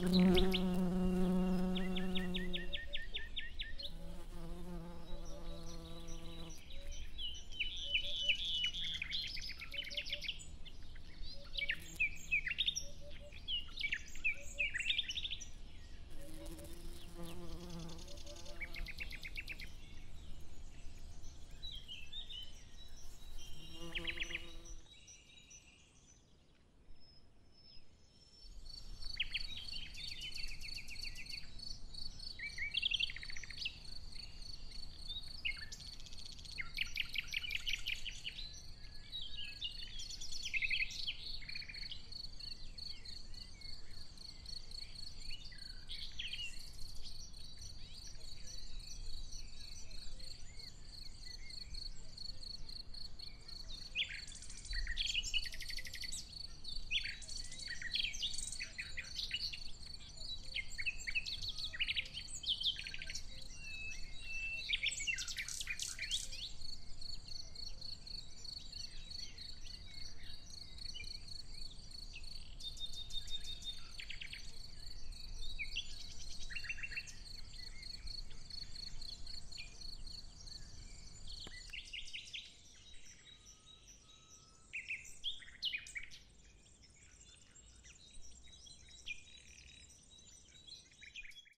Mm-hmm.